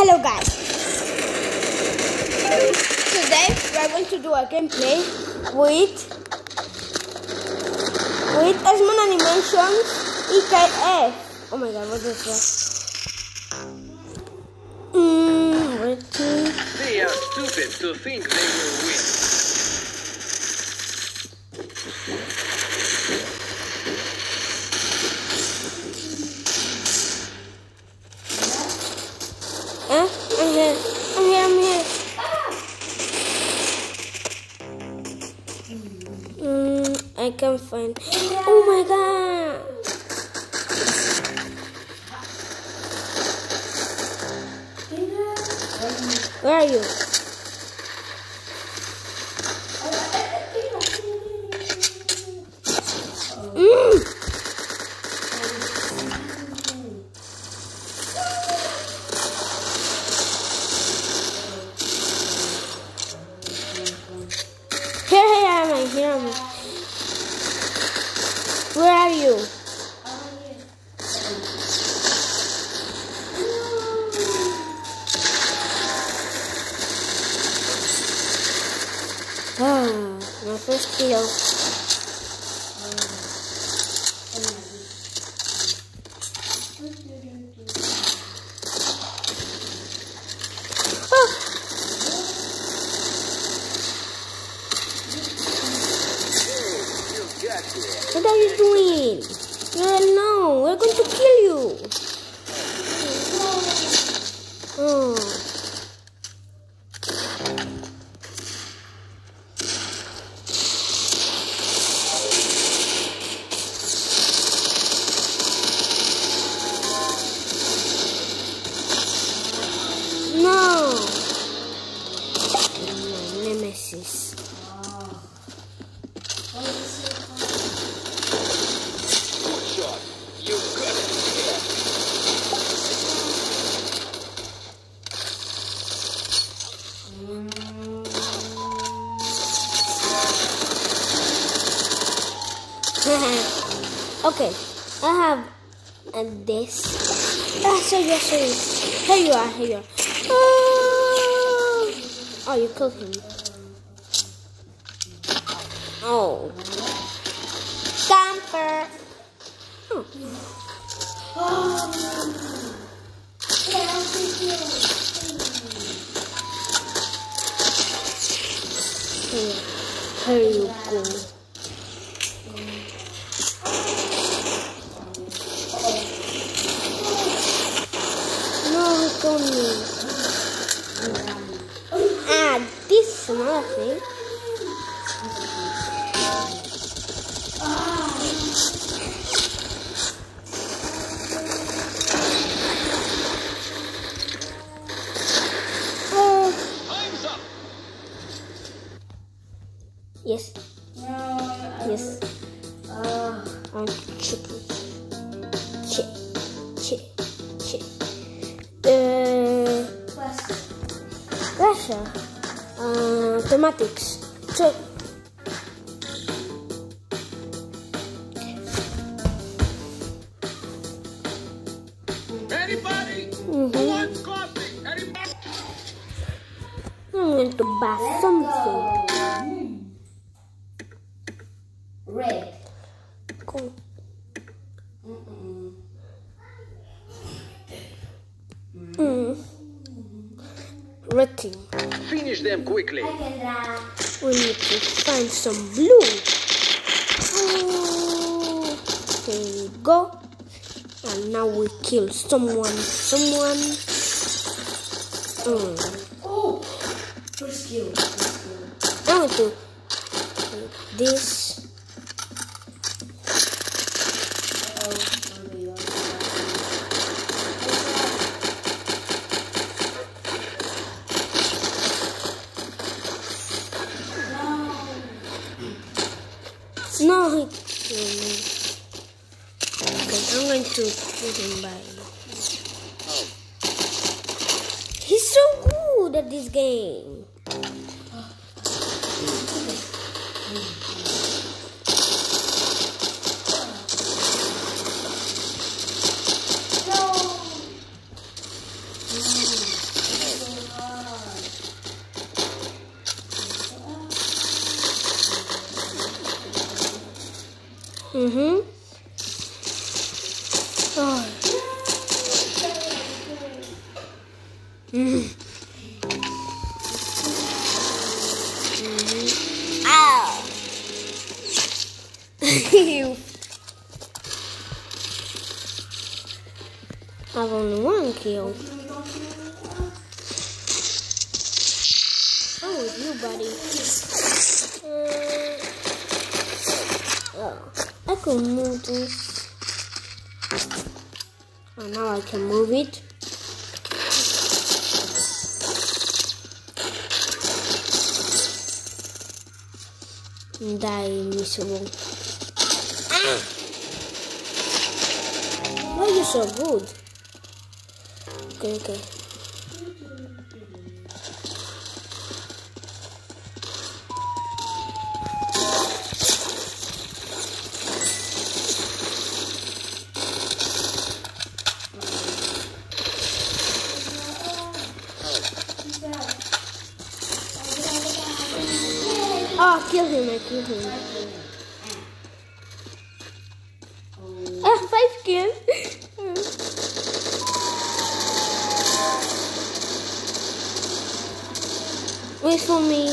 Hello guys. Today we are going to do a gameplay with with Esmond Animations EKF. Oh my god, what is that? Mm, Waiting. They are stupid to think they will win. I can't find. Oh my god. Where are you? Mm. Here, here am I. Here am I. Where are you? Ah, my first kill. Ah, You got it. what are you doing? You're no, we're going to kill you. Oh. No. My nemesis. Good shot. You got it. okay, I have and this. Ah, sorry, sorry. Here you are, here you are. Oh, oh you killed him. Oh. Go. No, he told me. Ah, this is another thing. I'm chicken. Uh, Russia. Uh, Anybody? Mhm. Wants coffee? Anybody? I'm going to buy something. Red. Cool. Mm. Rating. Finish them quickly. We need to find some blue. Oh, there we go. And now we kill someone. Someone. Mm. Oh! First kill. First kill. I want to do this. No, he killed me. Okay, I'm going to put him by. He's so good at this game. Mm-hmm. Oh. Mm. Oh, now I can move it. Die miserable. Ah! Why are you so good? Okay, okay. Oh, kill him, I kill him. Ah, five kills. Wait for me.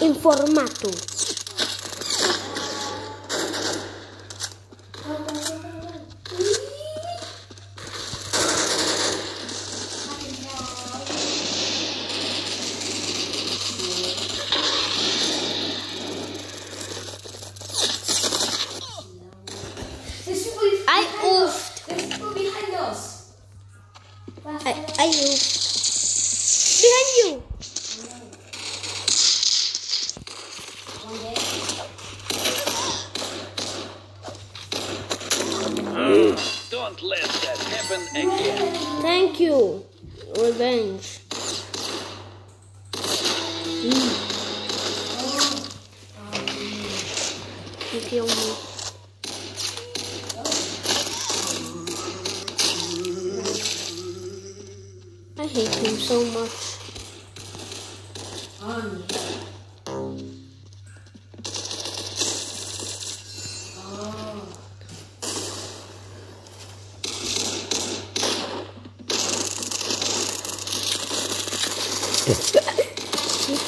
Informato. You. Revenge. Mm. You me. I hate him so much.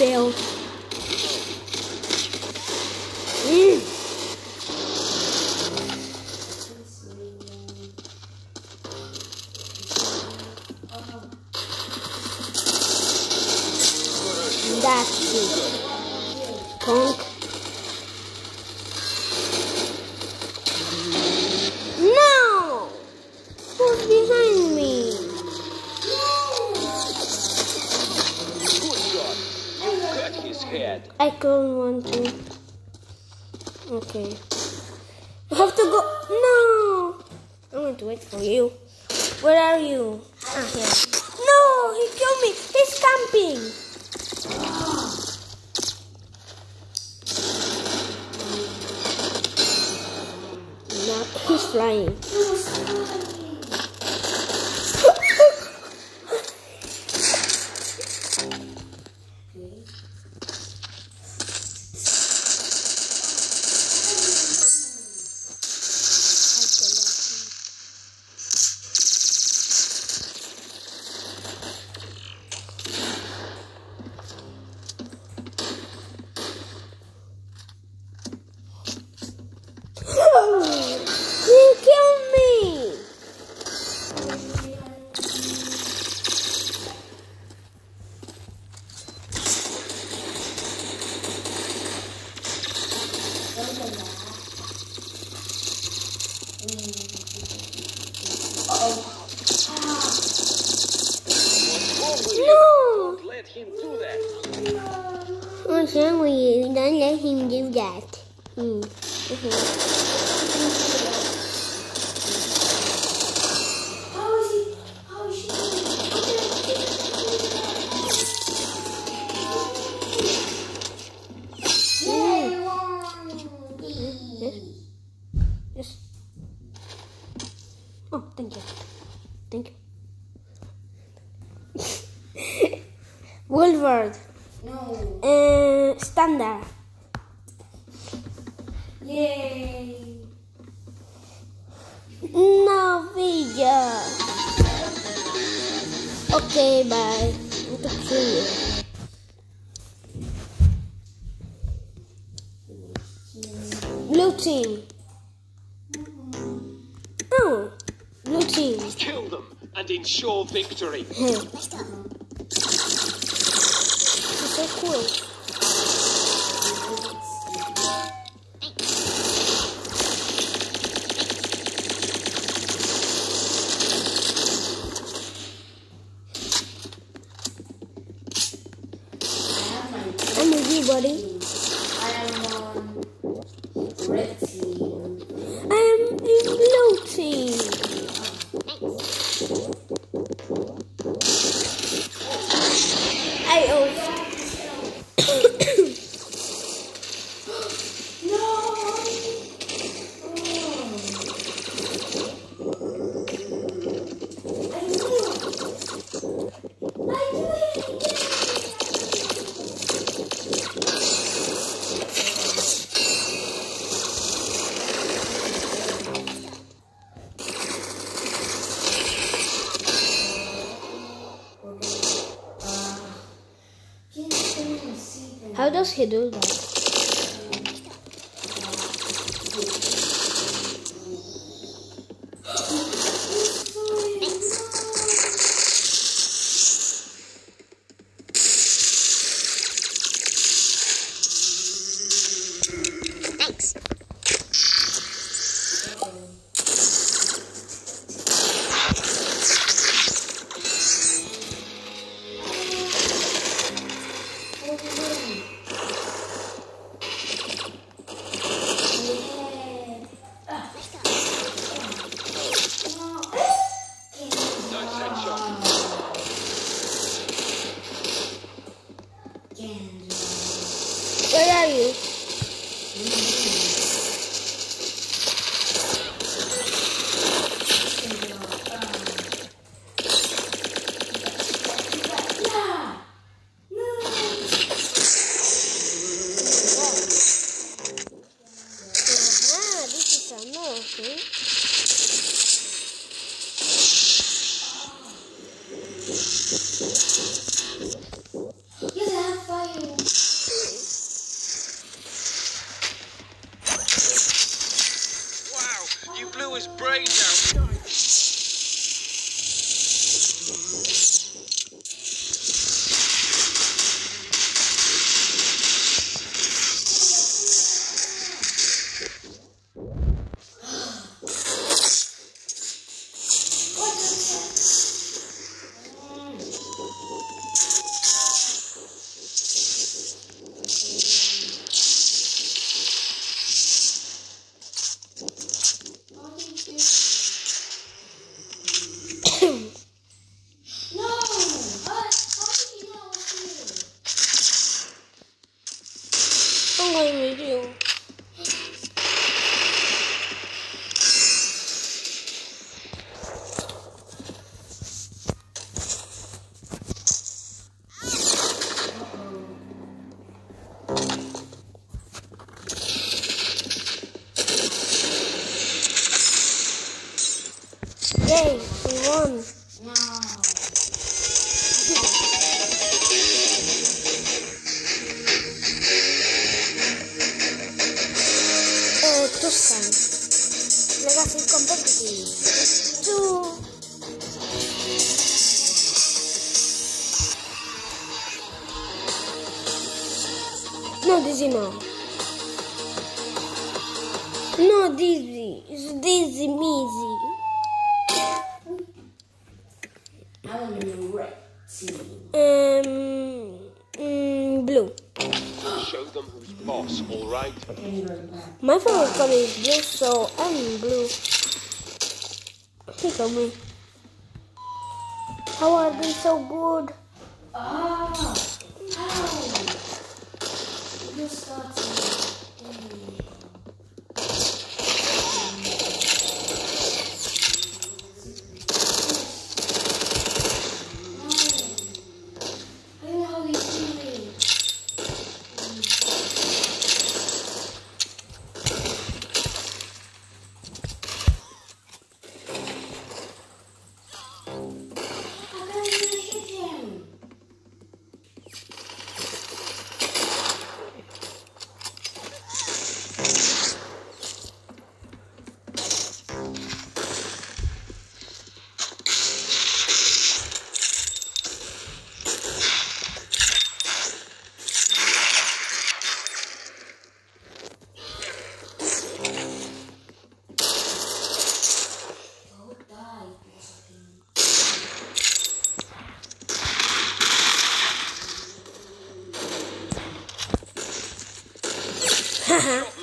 Failed. Okay. You have to go. No! I'm going to wait for you. Where are you? Ah, here. No! He killed me! He's camping! No, he's flying. Him do that. Wrong with you? Don't let him do that. Hmm. Okay. Uh, standard. Yay. Novilla. Okay, bye. To kill. Blue team. Oh, blue team. Kill them and ensure victory. Is so cool. I have my I'm How does Where are you? Ah, this is a no, okay? Yes, I have fire. Wow, you blew his brains out. Uh, My favorite color is blue, so I'm blue. Pick on me. How are they so good? Ah! How? You started. Uh-huh.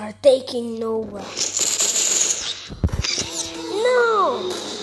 Are taking Nova. No!